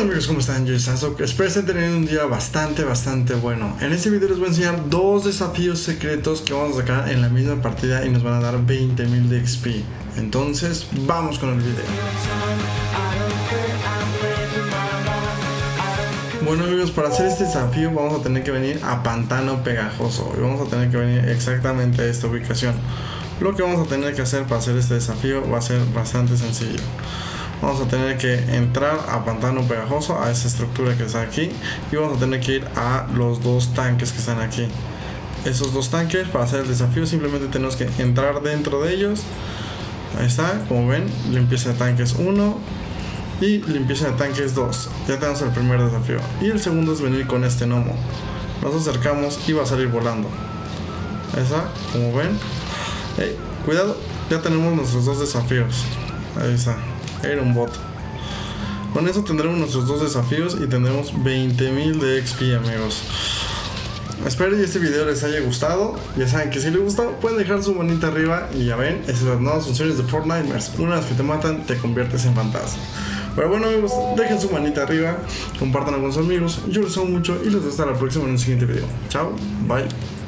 onda amigos? ¿Cómo están? Yo soy Espero estén teniendo un día bastante, bastante bueno. En este video les voy a enseñar dos desafíos secretos que vamos a sacar en la misma partida y nos van a dar 20.000 de XP. Entonces, vamos con el video. Bueno amigos, para hacer este desafío vamos a tener que venir a Pantano Pegajoso y vamos a tener que venir exactamente a esta ubicación. Lo que vamos a tener que hacer para hacer este desafío va a ser bastante sencillo vamos a tener que entrar a pantano pegajoso a esa estructura que está aquí y vamos a tener que ir a los dos tanques que están aquí. Esos dos tanques para hacer el desafío simplemente tenemos que entrar dentro de ellos. Ahí está como ven limpieza de tanques 1 y limpieza de tanques 2 ya tenemos el primer desafío. Y el segundo es venir con este gnomo. Nos acercamos y va a salir volando. Está como ven. Cuidado ya tenemos nuestros dos desafíos. Ahí está era un bot. Con eso tendremos nuestros dos desafíos y tendremos 20.000 de XP amigos. Espero que este video les haya gustado. Ya saben que si les gustó pueden dejar su manita arriba y ya ven, esas son las nuevas funciones de Fortnite. Una vez que te matan te conviertes en fantasma. Pero bueno amigos, dejen su manita arriba, compartan con sus amigos, yo les amo mucho y les veo hasta la próxima en un siguiente video. Chao, bye.